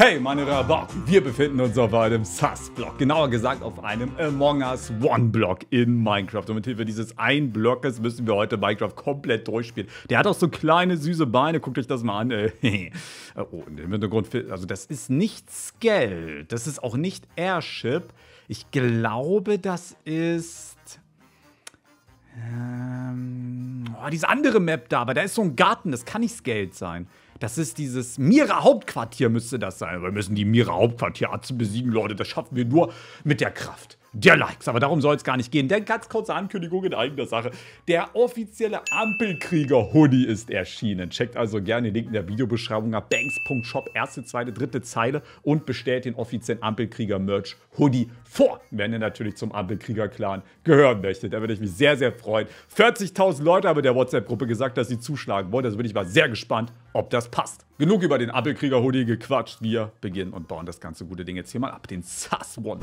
Hey meine Rabauken, wir befinden uns auf einem SAS-Block, genauer gesagt auf einem Among Us One-Block in Minecraft. Und mit Hilfe dieses einen Blockes müssen wir heute Minecraft komplett durchspielen. Der hat auch so kleine, süße Beine, guckt euch das mal an. Ey. oh, im Hintergrund, also das ist nicht Scale, das ist auch nicht Airship. Ich glaube, das ist... Ähm, oh, diese andere Map da, aber da ist so ein Garten, das kann nicht Scaled sein. Das ist dieses Mira Hauptquartier müsste das sein. Wir müssen die Mira Hauptquartier besiegen, Leute. Das schaffen wir nur mit der Kraft der Likes. Aber darum soll es gar nicht gehen. Denn ganz kurze Ankündigung in eigener Sache. Der offizielle Ampelkrieger-Hoodie ist erschienen. Checkt also gerne den Link in der Videobeschreibung ab. Banks.shop, erste, zweite, dritte Zeile und bestellt den offiziellen Ampelkrieger-Merch Hoodie vor. Wenn ihr natürlich zum Ampelkrieger-Clan gehören möchtet. Da würde ich mich sehr, sehr freuen. 40.000 Leute haben in der WhatsApp-Gruppe gesagt, dass sie zuschlagen wollen. Also bin ich mal sehr gespannt, ob das passt. Genug über den Ampelkrieger-Hoodie gequatscht. Wir beginnen und bauen das ganze gute Ding jetzt hier mal ab. Den Sass One.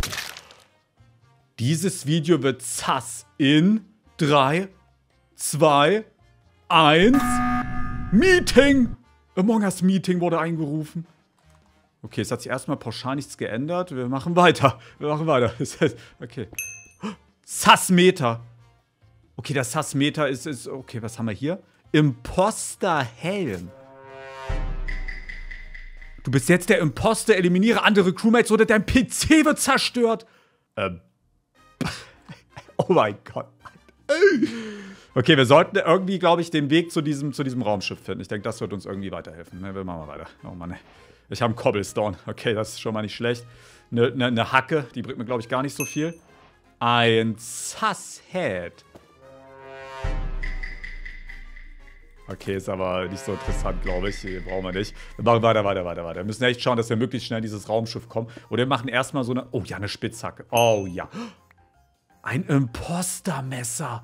Dieses Video wird sass in 3, 2, 1. Meeting! Among Us Meeting wurde eingerufen. Okay, es hat sich erstmal pauschal nichts geändert. Wir machen weiter. Wir machen weiter. Okay. Sass-Meter. Okay, das Sass-Meter ist, ist... Okay, was haben wir hier? Imposter-Helm. Du bist jetzt der Imposter, eliminiere andere Crewmates oder dein PC wird zerstört. Ähm, oh mein Gott. Okay, wir sollten irgendwie, glaube ich, den Weg zu diesem, zu diesem Raumschiff finden. Ich denke, das wird uns irgendwie weiterhelfen. Ne, wir machen mal weiter. Oh Mann, ey. Ich habe einen Cobblestone. Okay, das ist schon mal nicht schlecht. Eine, eine, eine Hacke, die bringt mir, glaube ich, gar nicht so viel. Ein Sasshead. Okay, ist aber nicht so interessant, glaube ich. Hier brauchen wir nicht. Wir machen weiter, weiter, weiter, weiter. Wir müssen echt schauen, dass wir möglichst schnell in dieses Raumschiff kommen. Oder wir machen erstmal so eine... Oh ja, eine Spitzhacke. Oh ja. Ein Impostermesser.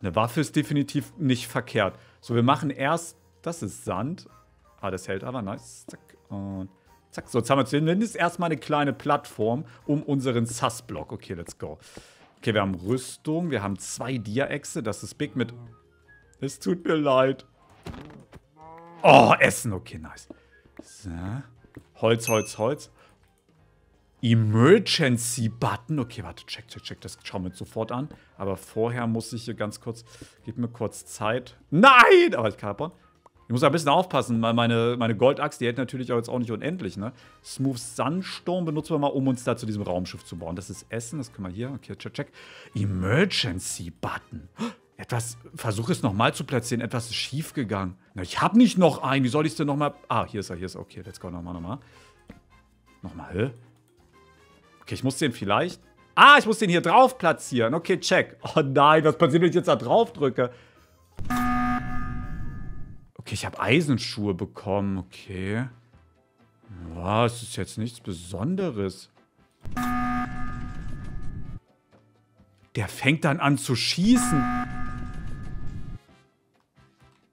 Eine Waffe ist definitiv nicht verkehrt. So, wir machen erst... Das ist Sand. Ah, das hält aber. Nice. Zack. Und zack. So, jetzt haben wir zumindest erstmal eine kleine Plattform um unseren Sass-Block. Okay, let's go. Okay, wir haben Rüstung. Wir haben zwei Dia-Echse. Das ist big mit... Es tut mir leid. Oh, Essen. Okay, nice. So. Holz, Holz, Holz. Emergency-Button. Okay, warte, check, check, check. Das schauen wir uns sofort an. Aber vorher muss ich hier ganz kurz... Gib mir kurz Zeit. Nein! Aber ich abbauen. Ich muss ein bisschen aufpassen, weil meine, meine Goldaxt, die hält natürlich auch jetzt auch nicht unendlich, ne? Smooth Sunstone benutzen wir mal, um uns da zu diesem Raumschiff zu bauen. Das ist Essen, das können wir hier. Okay, check, check. Emergency-Button. Etwas, versuche es nochmal zu platzieren. Etwas ist schiefgegangen. Na, ich habe nicht noch einen. Wie soll ich es denn nochmal... Ah, hier ist er, hier ist er. Okay, let's go, nochmal, nochmal. Nochmal, hä? Okay, ich muss den vielleicht... Ah, ich muss den hier drauf platzieren. Okay, check. Oh nein, was passiert, wenn ich jetzt da drauf drücke? Okay, ich habe Eisenschuhe bekommen. Okay. Was, das ist jetzt nichts Besonderes. Der fängt dann an zu schießen.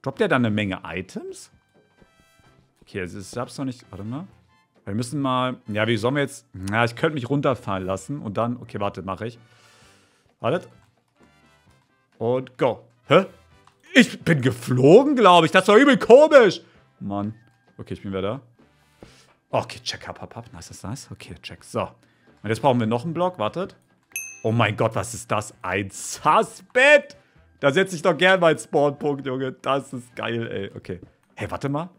Droppt der dann eine Menge Items? Okay, also ich hab's noch nicht... Warte mal. Wir müssen mal... Ja, wie sollen wir jetzt... Ja, ich könnte mich runterfallen lassen und dann... Okay, warte, mache ich. Wartet. Und go. Hä? Ich bin geflogen, glaube ich. Das war übel komisch. Mann. Okay, ich bin wieder da. Okay, check, hab, hab, hab. Nice, nice, nice. Okay, check. So. Und jetzt brauchen wir noch einen Block. Wartet. Oh mein Gott, was ist das? Ein Suspect. Da setze ich doch gern meinen Spawnpunkt, Junge. Das ist geil, ey. Okay. Hey, warte mal.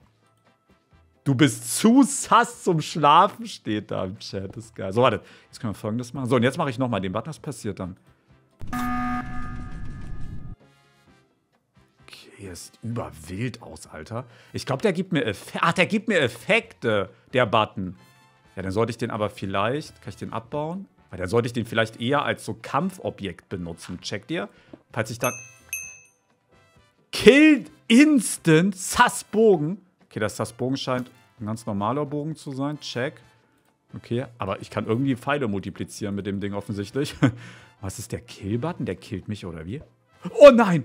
Du bist zu sass zum Schlafen, steht da im Chat. Das ist geil. So, warte. Jetzt können wir folgendes machen. So, und jetzt mache ich nochmal den Button. Was passiert dann? Okay, er sieht überwild aus, Alter. Ich glaube, der gibt mir Effekte. Ach, der gibt mir Effekte, der Button. Ja, dann sollte ich den aber vielleicht... Kann ich den abbauen? Weil dann sollte ich den vielleicht eher als so Kampfobjekt benutzen. Checkt ihr? Falls ich dann... Killed instant Sass-Bogen. Okay, das Sass-Bogen scheint ein ganz normaler Bogen zu sein. Check. Okay, aber ich kann irgendwie Pfeile multiplizieren mit dem Ding offensichtlich. Was ist der Kill-Button? Der killt mich, oder wie? Oh nein!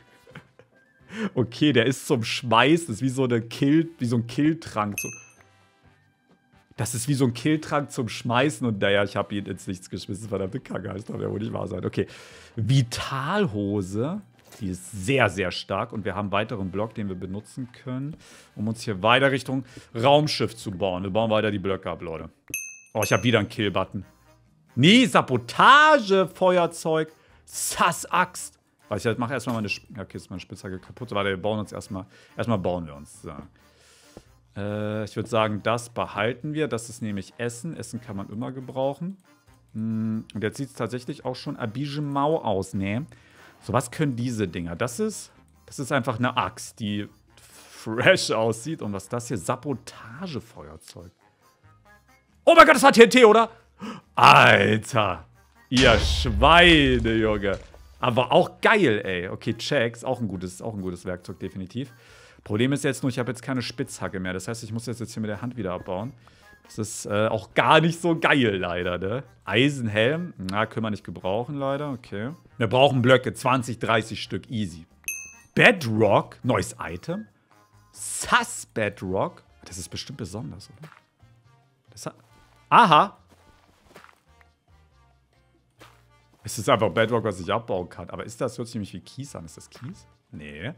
okay, der ist zum Schmeißen. Das ist wie so eine Kill, wie so ein Killtrank. Das ist wie so ein Killtrank zum Schmeißen und naja, ich habe ihn ins Nichts geschmissen. Verdammte Kacke, das darf ja wohl nicht wahr sein. Okay. Vitalhose. Die ist sehr, sehr stark. Und wir haben einen weiteren Block, den wir benutzen können, um uns hier weiter Richtung Raumschiff zu bauen. Wir bauen weiter die Blöcke ab, Leute. Oh, ich habe wieder einen Kill-Button. Nee, Sabotage, Feuerzeug, Sass-Axt. Weiß ich, mache erstmal meine, ja, okay, ist meine Spitzhacke kaputt. Warte, wir bauen uns erstmal, erstmal bauen wir uns. So. Äh, ich würde sagen, das behalten wir. Das ist nämlich Essen. Essen kann man immer gebrauchen. Hm, und jetzt sieht es tatsächlich auch schon Abijemau aus, ne? So, was können diese Dinger? Das ist, das ist einfach eine Axt, die fresh aussieht. Und was das hier? Sabotagefeuerzeug. Oh mein Gott, das war TNT, oder? Alter. Ihr Schweine, Junge. Aber auch geil, ey. Okay, Checks, auch ein gutes, auch ein gutes Werkzeug, definitiv. Problem ist jetzt nur, ich habe jetzt keine Spitzhacke mehr. Das heißt, ich muss jetzt, jetzt hier mit der Hand wieder abbauen. Das ist äh, auch gar nicht so geil, leider, ne? Eisenhelm, na, können wir nicht gebrauchen, leider, okay. Wir brauchen Blöcke, 20, 30 Stück, easy. Bedrock, neues Item. Sus Bedrock. Das ist bestimmt besonders, oder? Das aha, Es ist einfach Bedrock, was ich abbauen kann. Aber ist das, hört sich nämlich wie Kies an. Ist das Kies? Nee.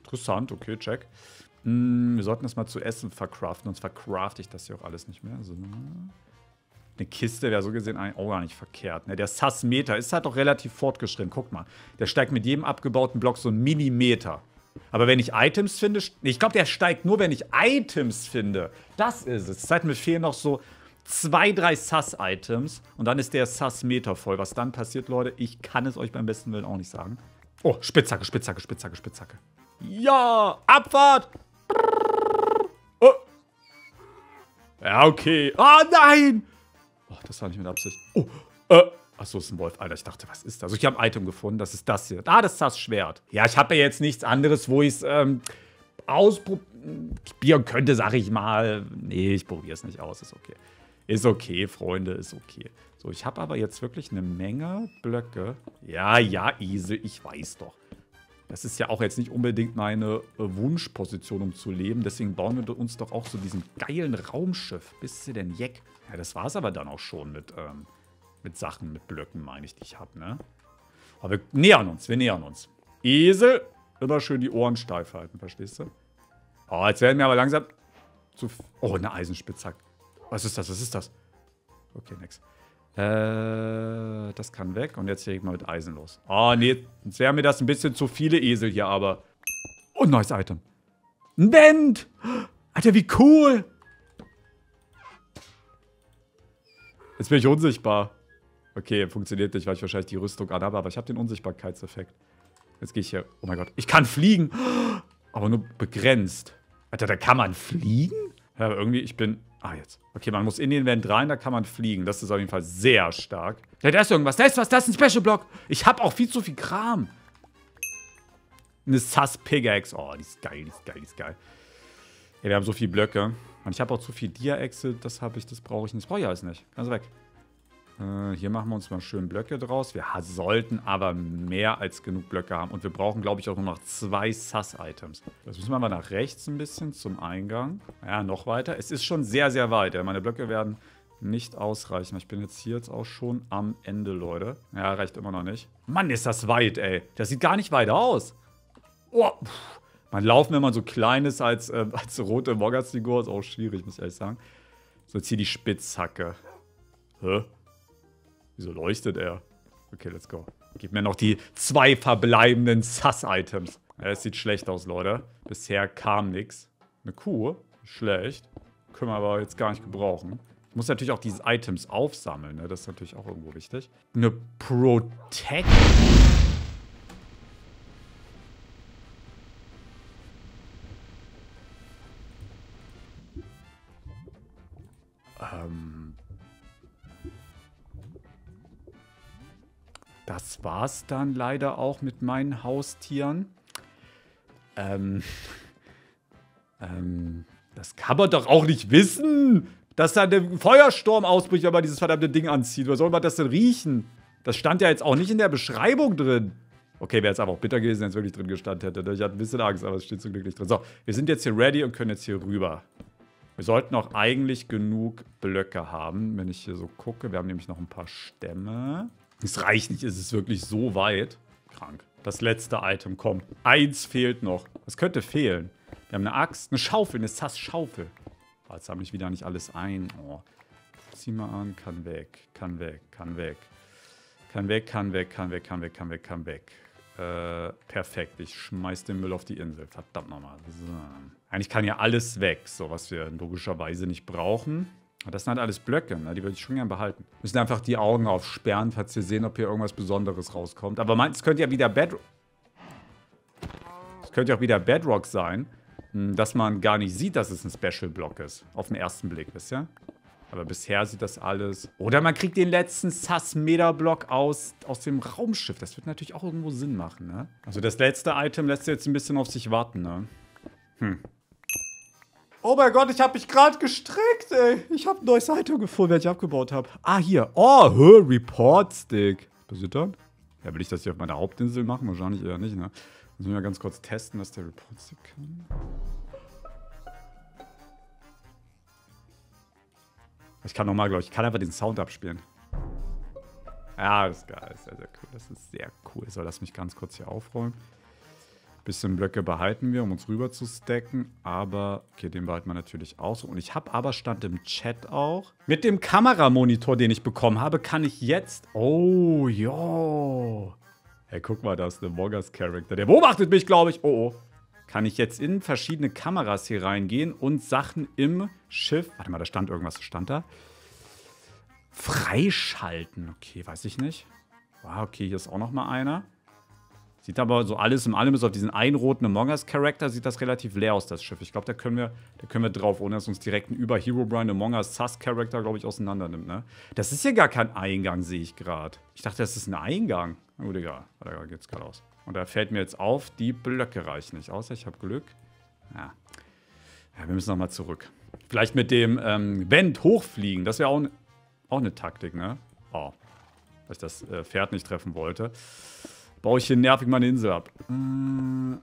Interessant, okay, check. Hm, wir sollten das mal zu essen verkraften, sonst verkrafte ich das hier auch alles nicht mehr. So. Eine Kiste wäre so gesehen eigentlich auch gar nicht verkehrt. Ne? Der Sass-Meter ist halt auch relativ fortgeschritten. Guck mal, der steigt mit jedem abgebauten Block so einen Millimeter. Aber wenn ich Items finde, ich glaube, der steigt nur, wenn ich Items finde. Das ist es. Seit mir fehlen noch so zwei, drei Sus-Items und dann ist der Sus-Meter voll. Was dann passiert, Leute, ich kann es euch beim besten Willen auch nicht sagen. Oh, Spitzhacke, Spitzhacke, Spitzhacke, Spitzhacke. Ja, Abfahrt! Ja, okay. Oh, nein! Oh, das war nicht mit Absicht. Oh, äh. Achso, ist ein Wolf. Alter, ich dachte, was ist das? Also ich habe ein Item gefunden. Das ist das hier. Ah, das ist das Schwert. Ja, ich habe ja jetzt nichts anderes, wo ich es ähm, ausprobieren könnte, sag ich mal. Nee, ich probiere es nicht aus. Ist okay. Ist okay, Freunde, ist okay. So, ich habe aber jetzt wirklich eine Menge Blöcke. Ja, ja, Esel, ich weiß doch. Das ist ja auch jetzt nicht unbedingt meine äh, Wunschposition, um zu leben. Deswegen bauen wir uns doch auch so diesen geilen Raumschiff. Bist du denn Jeck? Ja, das war es aber dann auch schon mit, ähm, mit Sachen, mit Blöcken, meine ich, die ich habe, ne? Aber wir nähern uns, wir nähern uns. Esel, immer schön die Ohren steif halten, verstehst du? Oh, jetzt werden wir aber langsam zu... Oh, eine Eisenspitzhacke. Was ist das? Was ist das? Okay, nix. Äh, das kann weg. Und jetzt lege ich mal mit Eisen los. Oh, nee. Jetzt wären mir das ein bisschen zu viele Esel hier, aber... Oh, neues Item. Ein Band! Alter, wie cool! Jetzt bin ich unsichtbar. Okay, funktioniert nicht, weil ich wahrscheinlich die Rüstung anhabe, aber ich habe den Unsichtbarkeitseffekt. Jetzt gehe ich hier... Oh mein Gott, ich kann fliegen! Aber nur begrenzt. Alter, da kann man fliegen? Ja, aber irgendwie, ich bin... Ah, jetzt. Okay, man muss in den Vent rein, da kann man fliegen. Das ist auf jeden Fall sehr stark. Ja, da ist irgendwas. Da ist was. Das ist ein Special Block. Ich habe auch viel zu viel Kram. Eine Sus Pickaxe. Oh, die ist geil, die ist geil, die ist geil. Ja, wir haben so viele Blöcke. Und ich habe auch zu viel Dia-Exe. Das habe ich, das brauche ich nicht. Das brauche ich alles nicht. Ganz weg. Äh, hier machen wir uns mal schön Blöcke draus. Wir sollten aber mehr als genug Blöcke haben. Und wir brauchen, glaube ich, auch nur noch zwei Sus-Items. Das müssen wir mal nach rechts ein bisschen zum Eingang. Ja, noch weiter. Es ist schon sehr, sehr weit. Ja. Meine Blöcke werden nicht ausreichen. Ich bin jetzt hier jetzt auch schon am Ende, Leute. Ja, reicht immer noch nicht. Mann, ist das weit, ey. Das sieht gar nicht weit aus. Oh, man laufen, wenn man so klein ist als, äh, als rote Mogaz-Figur, ist auch schwierig, muss ich ehrlich sagen. So, jetzt hier die Spitzhacke. Hä? Wieso leuchtet er? Okay, let's go. Gib mir noch die zwei verbleibenden Sus-Items. Ja, es sieht schlecht aus, Leute. Bisher kam nichts. Eine Kuh. Schlecht. Können wir aber jetzt gar nicht gebrauchen. Ich muss natürlich auch diese Items aufsammeln. Ne? Das ist natürlich auch irgendwo wichtig. Eine Protect... das war's dann leider auch mit meinen Haustieren. Ähm, ähm, das kann man doch auch nicht wissen, dass da ein Feuersturm ausbricht, wenn man dieses verdammte Ding anzieht. Oder soll man das denn riechen? Das stand ja jetzt auch nicht in der Beschreibung drin. Okay, wäre jetzt aber auch bitter gewesen, wenn es wirklich drin gestanden hätte. Ich hatte ein bisschen Angst, aber es steht zum Glück nicht drin. So, wir sind jetzt hier ready und können jetzt hier rüber. Wir sollten auch eigentlich genug Blöcke haben, wenn ich hier so gucke. Wir haben nämlich noch ein paar Stämme. Es reicht nicht, es ist wirklich so weit. Krank. Das letzte Item kommt. Eins fehlt noch. Was könnte fehlen? Wir haben eine Axt, eine Schaufel, eine Sass-Schaufel. Oh, jetzt sammle ich wieder nicht alles ein. Oh. Zieh mal an, kann weg, kann weg, kann weg. Kann weg, kann weg, kann weg, kann weg, kann weg, kann weg. Äh, perfekt. Ich schmeiß den Müll auf die Insel. Verdammt nochmal. So. Eigentlich kann ja alles weg, so was wir logischerweise nicht brauchen. Das sind halt alles Blöcke, ne? die würde ich schon gerne behalten. Müssen einfach die Augen aufsperren, falls wir sehen, ob hier irgendwas Besonderes rauskommt. Aber es könnte ja wieder Bedrock... Es könnte ja auch wieder Bedrock sein, hm, dass man gar nicht sieht, dass es ein Special-Block ist. Auf den ersten Blick, wisst ihr? Aber bisher sieht das alles... Oder man kriegt den letzten Sass-Meter-Block aus, aus dem Raumschiff. Das wird natürlich auch irgendwo Sinn machen, ne? Also das letzte Item lässt jetzt ein bisschen auf sich warten, ne? Hm. Oh mein Gott, ich habe mich gerade gestrickt, ey. Ich habe ein neues Item gefunden, wer ich abgebaut habe. Ah, hier. Oh, hö, Report Stick. Was passiert dann? Ja, will ich das hier auf meiner Hauptinsel machen? Wahrscheinlich eher nicht, ne? Müssen wir mal ganz kurz testen, was der Report Stick kann. Ich kann nochmal, glaube ich, ich kann einfach den Sound abspielen. Ja, das ist geil. Das ist sehr, sehr cool. Das ist sehr cool. So, lass mich ganz kurz hier aufräumen. Bisschen Blöcke behalten wir, um uns rüber zu stacken. Aber, okay, den behalten wir natürlich auch so. Und ich habe aber, stand im Chat auch, mit dem Kameramonitor, den ich bekommen habe, kann ich jetzt... Oh, jo. Hey, guck mal, da ist eine Moggers-Charakter. Der beobachtet mich, glaube ich. Oh, oh. Kann ich jetzt in verschiedene Kameras hier reingehen und Sachen im Schiff... Warte mal, da stand irgendwas. Stand da? Freischalten. Okay, weiß ich nicht. Wow, okay, hier ist auch noch mal einer. Sieht aber so alles im allem, bis auf diesen einen roten Among Us-Charakter, sieht das relativ leer aus, das Schiff. Ich glaube, da können wir, da können wir drauf, ohne dass uns direkt ein über Hero Brian Among Us Sus-Charakter, glaube ich, auseinander nimmt, ne? Das ist hier gar kein Eingang, sehe ich gerade. Ich dachte, das ist ein Eingang. Na gut, egal. Da geht's gerade aus. Und da fällt mir jetzt auf, die Blöcke reichen nicht. Außer ich habe Glück. Ja. ja. wir müssen nochmal zurück. Vielleicht mit dem ähm, hochfliegen. Das wäre auch, auch eine Taktik, ne? Oh. Weil ich das äh, Pferd nicht treffen wollte baue ich hier nervig meine Insel ab. Äh,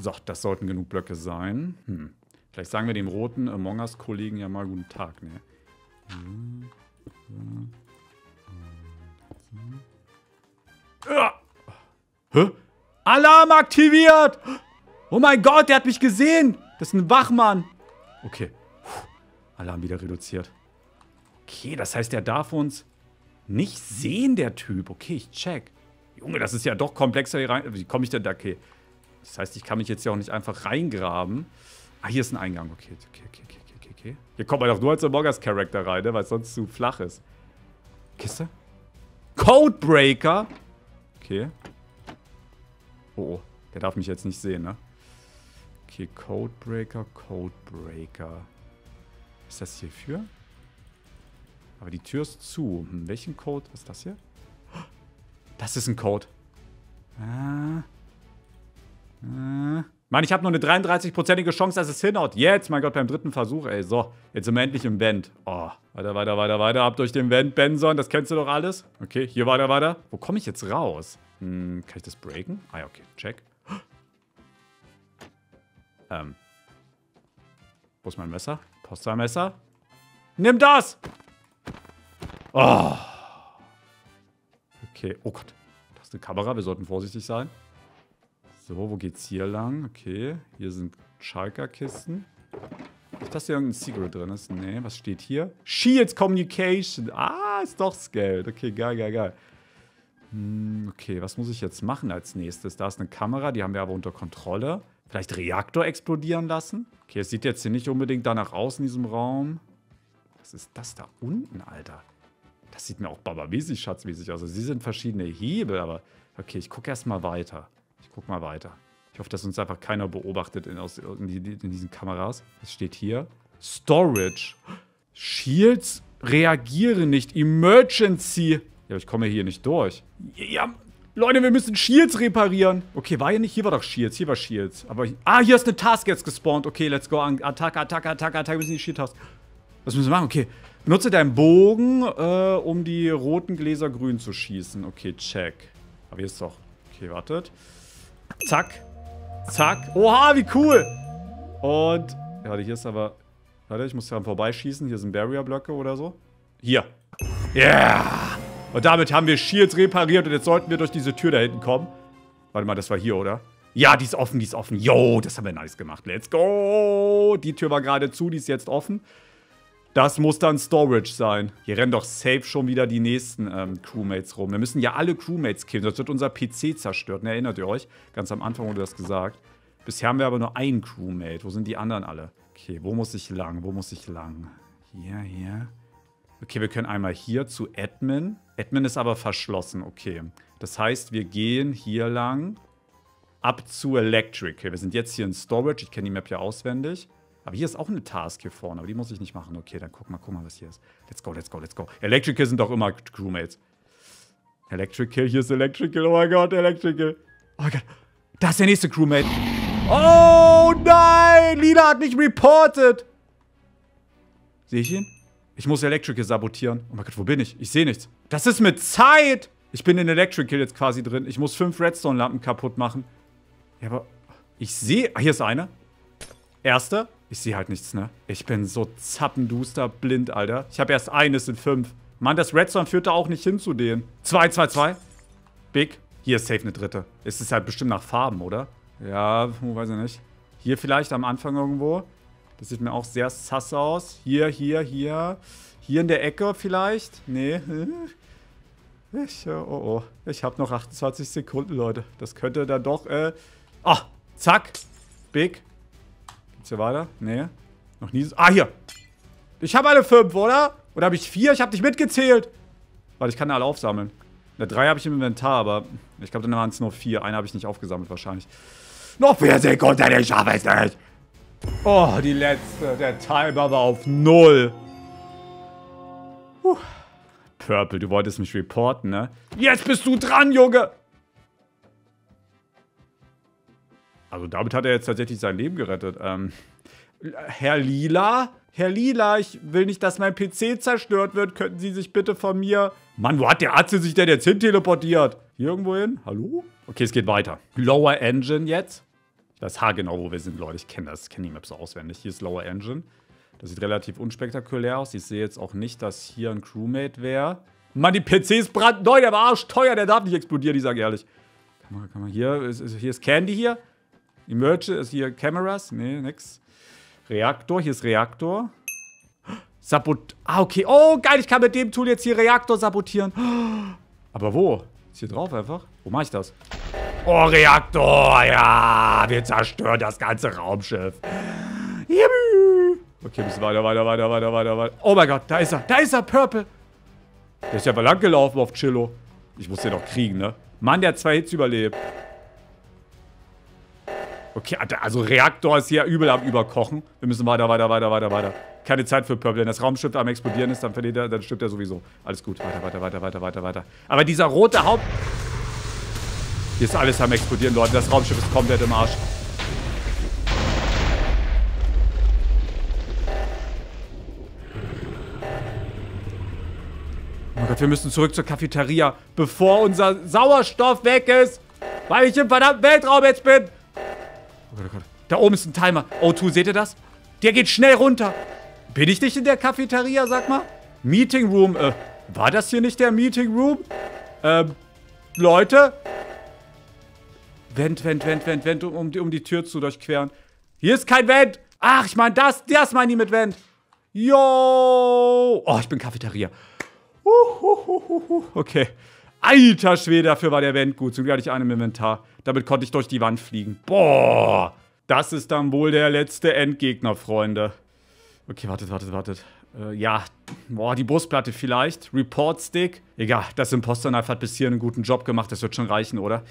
so, das sollten genug Blöcke sein. Hm. Vielleicht sagen wir dem roten Among Us-Kollegen ja mal guten Tag. Ne? Ja. Hä? Alarm aktiviert! Oh mein Gott, der hat mich gesehen! Das ist ein Wachmann. Okay. Puh. Alarm wieder reduziert. Okay, das heißt, der darf uns nicht sehen, der Typ. Okay, ich check. Junge, das ist ja doch komplexer hier rein. Wie komme ich denn da? Okay. Das heißt, ich kann mich jetzt ja auch nicht einfach reingraben. Ah, hier ist ein Eingang. Okay, okay, okay, okay, okay, okay. Hier kommt man doch nur als Moggers Charakter rein, ne? weil es sonst zu flach ist. Kiste? Codebreaker? Okay. Oh, oh. Der darf mich jetzt nicht sehen, ne? Okay, Codebreaker, Codebreaker. Ist das hierfür? Aber die Tür ist zu. Hm, welchen Code? Was ist das hier? Das ist ein Code. Ah. Ah. Mann, ich habe nur eine 33-prozentige Chance, dass es hinhaut. Jetzt, mein Gott, beim dritten Versuch, ey. So, jetzt sind wir endlich im Vent. Oh, weiter, weiter, weiter, weiter. Ab durch den Vent, Benson. Das kennst du doch alles. Okay, hier weiter, weiter. Wo komme ich jetzt raus? Hm, kann ich das breaken? Ah ja, okay. Check. Ähm. Wo ist mein Messer? Postzahlmesser? Nimm das! Oh. Okay, oh Gott. Das ist eine Kamera, wir sollten vorsichtig sein. So, wo geht's hier lang? Okay, hier sind Schalker-Kisten. Nicht, dass hier irgendein Secret drin ist. Nee, was steht hier? Shields Communication. Ah, ist doch Geld. Okay, geil, geil, geil. Hm, okay, was muss ich jetzt machen als nächstes? Da ist eine Kamera, die haben wir aber unter Kontrolle. Vielleicht Reaktor explodieren lassen? Okay, es sieht jetzt hier nicht unbedingt danach aus in diesem Raum. Was ist das da unten, Alter? Das sieht mir auch babamäßig schatzmäßig aus. Also, sie sind verschiedene Hebel, aber okay, ich gucke erstmal weiter. Ich gucke mal weiter. Ich hoffe, dass uns einfach keiner beobachtet in, aus, in, in diesen Kameras. Was steht hier? Storage. Shields reagieren nicht. Emergency. Ja, ich komme hier nicht durch. Ja, Leute, wir müssen Shields reparieren. Okay, war hier nicht? Hier war doch Shields. Hier war Shields. Aber, ah, hier ist eine Task jetzt gespawnt. Okay, let's go. Attacke, Attacke, Attacke, Attacke. Wir müssen die Shield-Task. Was müssen wir machen? Okay, Nutze deinen Bogen, äh, um die roten Gläser grün zu schießen. Okay, check. Aber hier ist doch... Okay, wartet. Zack. Zack. Oha, wie cool. Und... Warte, hier ist aber... Warte, ich muss daran vorbeischießen. Hier sind Barrier-Blöcke oder so. Hier. Yeah! Und damit haben wir Shields repariert und jetzt sollten wir durch diese Tür da hinten kommen. Warte mal, das war hier, oder? Ja, die ist offen, die ist offen. Yo, das haben wir nice gemacht. Let's go. Die Tür war gerade zu, die ist jetzt offen. Das muss dann Storage sein. Hier rennen doch safe schon wieder die nächsten ähm, Crewmates rum. Wir müssen ja alle Crewmates killen, sonst wird unser PC zerstört. Ne, erinnert ihr euch? Ganz am Anfang wurde das gesagt. Bisher haben wir aber nur einen Crewmate. Wo sind die anderen alle? Okay, wo muss ich lang? Wo muss ich lang? Hier, hier. Okay, wir können einmal hier zu Admin. Admin ist aber verschlossen, okay. Das heißt, wir gehen hier lang ab zu Electrical. Wir sind jetzt hier in Storage. Ich kenne die Map ja auswendig. Aber hier ist auch eine Task hier vorne, aber die muss ich nicht machen. Okay, dann guck mal, guck mal, was hier ist. Let's go, let's go, let's go. Electrical sind doch immer Crewmates. Electrical, hier ist Electrical. Oh mein Gott, Electrical. Oh mein Gott. Da ist der nächste Crewmate. Oh nein! Lila hat mich reported. Sehe ich ihn? Ich muss Electrical sabotieren. Oh mein Gott, wo bin ich? Ich sehe nichts. Das ist mit Zeit! Ich bin in Electrical jetzt quasi drin. Ich muss fünf Redstone-Lampen kaputt machen. Ja, aber ich sehe... Ah, hier ist eine. Erste. Ich sehe halt nichts, ne? Ich bin so zappenduster blind, Alter. Ich habe erst eines in fünf. Mann, das Redstone führt da auch nicht hin zu denen. Zwei, zwei, zwei. Big. Hier ist safe eine dritte. Es ist halt bestimmt nach Farben, oder? Ja, weiß ich nicht. Hier vielleicht am Anfang irgendwo. Das sieht mir auch sehr sass aus. Hier, hier, hier. Hier in der Ecke vielleicht. Nee. Ich, oh, oh. Ich habe noch 28 Sekunden, Leute. Das könnte dann doch, äh... Ah, zack. Big. Hier weiter? Nee. Noch nie. Ah, hier. Ich habe alle fünf, oder? Oder habe ich vier? Ich habe nicht mitgezählt. Warte, ich kann alle aufsammeln. Eine drei habe ich im Inventar, aber ich glaube, dann waren es nur vier. Eine habe ich nicht aufgesammelt wahrscheinlich. Noch vier Sekunden, ich schaffe es nicht. Oh, die letzte. Der Timer war auf null. Puh. Purple, du wolltest mich reporten, ne? Jetzt bist du dran, Junge! Also damit hat er jetzt tatsächlich sein Leben gerettet. Ähm, Herr Lila? Herr Lila, ich will nicht, dass mein PC zerstört wird. Könnten Sie sich bitte von mir... Mann, wo hat der Arzt sich denn jetzt hin teleportiert? Hier irgendwo hin? Hallo? Okay, es geht weiter. Lower Engine jetzt. Das H genau, wo wir sind, Leute. Ich kenne das, kenne die Map so auswendig. Hier ist Lower Engine. Das sieht relativ unspektakulär aus. Ich sehe jetzt auch nicht, dass hier ein Crewmate wäre. Mann, die PC ist brandneu, der war arschteuer, der darf nicht explodieren, ich sage ehrlich. Kann man hier, ist, ist, hier ist Candy hier. Emerge ist hier Cameras, nee, nix. Reaktor, hier ist Reaktor. Sabot, ah, okay, oh, geil, ich kann mit dem Tool jetzt hier Reaktor sabotieren. Aber wo? Ist hier drauf einfach? Wo mache ich das? Oh, Reaktor, ja, wir zerstören das ganze Raumschiff. Okay, bisschen weiter, weiter, weiter, weiter, weiter, weiter. Oh mein Gott, da ist er. Da ist er, Purple. Der ist ja lang gelaufen auf Chillo. Ich muss den doch kriegen, ne? Mann, der hat zwei Hits überlebt. Okay, also Reaktor ist hier übel am Überkochen. Wir müssen weiter, weiter, weiter, weiter, weiter. Keine Zeit für Purple. Wenn das Raumschiff am explodieren ist, dann verliert er, dann stirbt er sowieso. Alles gut. Weiter, weiter, weiter, weiter, weiter, weiter. Aber dieser rote Haupt... Hier ist alles am explodieren, Leute. Das Raumschiff ist komplett im Arsch. Oh Gott, wir müssen zurück zur Cafeteria, bevor unser Sauerstoff weg ist. Weil ich im verdammten Weltraum jetzt bin. Oh Gott, oh Gott. Da oben ist ein Timer. O2, seht ihr das? Der geht schnell runter. Bin ich nicht in der Cafeteria, sag mal? Meeting Room, äh, war das hier nicht der Meeting Room? Ähm, Leute? Vent, Vent, Vent, Vent, Vent, um, um die Tür zu durchqueren. Hier ist kein Vent. Ach, ich meine das, das meine ich mit Vent. Yo! Oh, ich bin Cafeteria. Okay. Alter Schwede, dafür war der Vent gut. Zum Glück hatte ich einen im Inventar. Damit konnte ich durch die Wand fliegen. Boah. Das ist dann wohl der letzte Endgegner, Freunde. Okay, wartet, wartet, wartet. Äh, ja, boah, die Brustplatte vielleicht. Report Stick. Egal, das Imposter Knife hat bis hier einen guten Job gemacht. Das wird schon reichen, oder?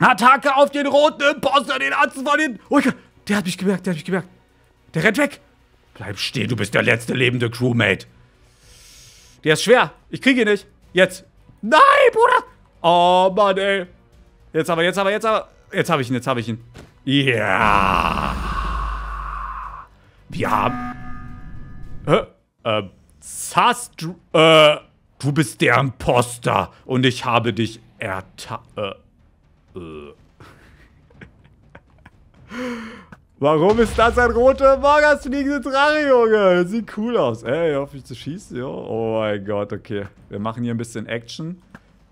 Attacke auf den roten Imposter, den Arzt von hinten. Oh der hat mich gemerkt, der hat mich gemerkt. Der rennt weg. Bleib stehen, du bist der letzte lebende Crewmate. Der ist schwer. Ich kriege ihn nicht. Jetzt. Nein, Bruder. Oh, Mann, ey. Jetzt aber, jetzt aber, jetzt aber. Jetzt habe ich ihn, jetzt habe ich ihn. Ja. Wir haben... Hä? Äh, Sastru... Äh, du bist der Imposter und ich habe dich erta... Äh, äh. Warum ist das ein roter Morgas fliegende Drache, Junge? Sieht cool aus. Ey, hoffe ich zu schießen, ja. Oh mein Gott, okay. Wir machen hier ein bisschen Action.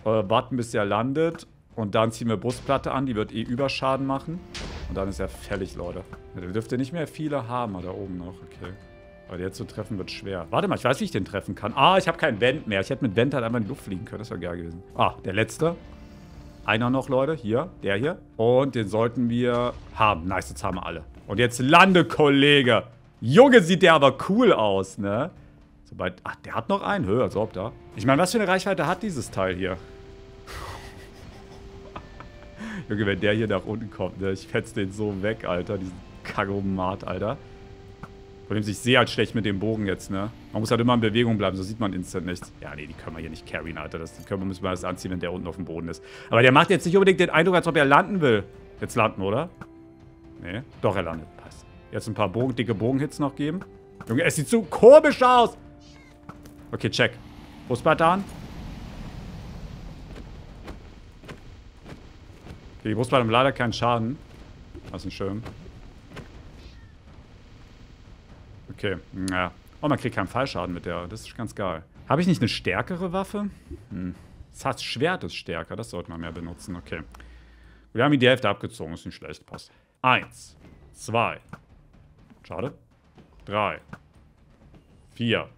Äh, warten, bis er landet. Und dann ziehen wir Brustplatte an. Die wird eh Überschaden machen. Und dann ist er fällig, Leute. Der dürfte nicht mehr viele haben, da oben noch. Okay. Aber jetzt zu treffen wird schwer. Warte mal, ich weiß, wie ich den treffen kann. Ah, ich habe keinen Vent mehr. Ich hätte mit Vent halt einfach in die Luft fliegen können. Das wäre geil gewesen. Ah, der letzte. Einer noch, Leute. Hier, der hier. Und den sollten wir haben. Nice, jetzt haben wir alle. Und jetzt lande, Kollege. Junge, sieht der aber cool aus, ne? Sobald... Ach, der hat noch einen. Höher, als ob da. Ich meine, was für eine Reichweite hat dieses Teil hier? Junge, wenn der hier nach unten kommt, ne? Ich fetz den so weg, Alter. Diesen Kagomat, Alter. Vor allem, ich sehe halt schlecht mit dem Bogen jetzt, ne? Man muss halt immer in Bewegung bleiben, so sieht man instant nichts. Ja, nee, die können wir hier nicht carryen, Alter. Das können wir, müssen wir das anziehen, wenn der unten auf dem Boden ist. Aber der macht jetzt nicht unbedingt den Eindruck, als ob er landen will. Jetzt landen, oder? Nee. Doch, er landet. Passt. Jetzt ein paar Bogen, dicke Bogenhits noch geben. Junge, es sieht so komisch aus. Okay, check. Brustplatte an. Okay, die Brustplatte haben leider keinen Schaden. Das ist schön. Okay, ja. Oh, man kriegt keinen Fallschaden mit der. Das ist ganz geil. Habe ich nicht eine stärkere Waffe? Hm. Das Schwert ist stärker. Das sollte man mehr benutzen. Okay. Wir haben die Hälfte abgezogen. Ist nicht schlecht. Passt. Eins. Zwei. Schade. Drei. Vier.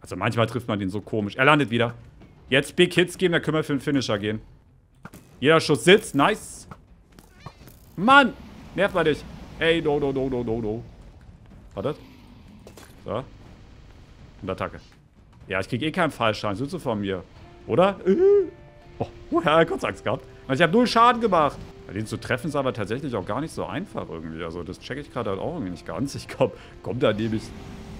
Also manchmal trifft man den so komisch. Er landet wieder. Jetzt Big Hits geben, dann können wir für den Finisher gehen. Jeder Schuss sitzt. Nice. Mann! Nervt mal dich. Ey, no, no, no, no, no, no. Wartet. So. Und Attacke. Ja, ich krieg eh keinen Fallschaden. Sitzt du von mir? Oder? Oh, oh ja, kurz Angst gehabt. Also ich habe null Schaden gemacht. Den zu treffen ist aber tatsächlich auch gar nicht so einfach irgendwie. Also das checke ich gerade halt auch irgendwie nicht ganz. Ich komm, komm da nämlich...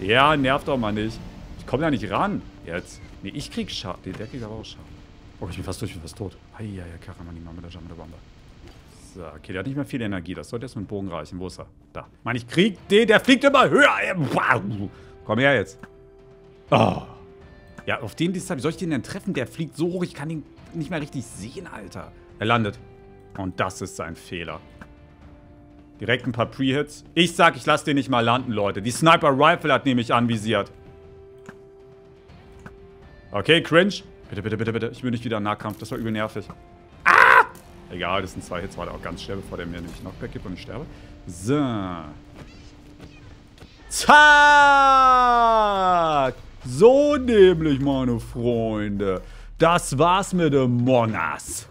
Ja, nervt doch mal nicht. Ich komme da nicht ran. Jetzt. Nee, ich krieg Schaden. Nee, der kriegt aber auch Schaden. Oh, ich bin fast durch, ich bin fast tot. Eieiei, Karamani, mit der Jammer der Bombe. So, okay, der hat nicht mehr viel Energie. Das sollte jetzt mit dem Bogen reichen. Wo ist er? Da. Mann, ich krieg den, der fliegt immer höher. Komm her jetzt. Oh. Ja, auf den Distanz, wie soll ich den denn treffen? Der fliegt so hoch, ich kann ihn nicht mehr richtig sehen, Alter. Er landet. Und das ist sein Fehler. Direkt ein paar Pre-Hits. Ich sag, ich lasse den nicht mal landen, Leute. Die Sniper Rifle hat nämlich anvisiert. Okay, cringe. Bitte, bitte, bitte, bitte. Ich will nicht wieder im Nahkampf. Das war übel nervig. Ah! Egal, das sind zwei Hits. War da auch ganz schnell, bevor der mir nämlich Knockback gibt und ich sterbe. So. Zack! So nämlich, meine Freunde. Das war's mit dem Monas.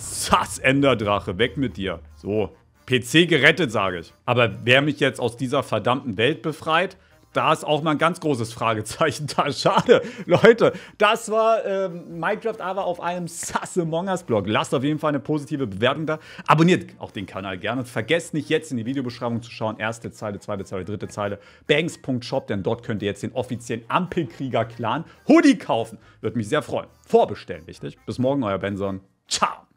Sass, Enderdrache, weg mit dir. So, PC gerettet, sage ich. Aber wer mich jetzt aus dieser verdammten Welt befreit, da ist auch mal ein ganz großes Fragezeichen da. Schade. Leute, das war ähm, Minecraft aber auf einem sasse Mongers Blog. Lasst auf jeden Fall eine positive Bewertung da. Abonniert auch den Kanal gerne und vergesst nicht jetzt in die Videobeschreibung zu schauen. Erste Zeile, zweite Zeile, dritte Zeile. Banks.shop, denn dort könnt ihr jetzt den offiziellen Ampelkrieger-Clan Hoodie kaufen. Würde mich sehr freuen. Vorbestellen, wichtig. Bis morgen, euer Benson. Ciao.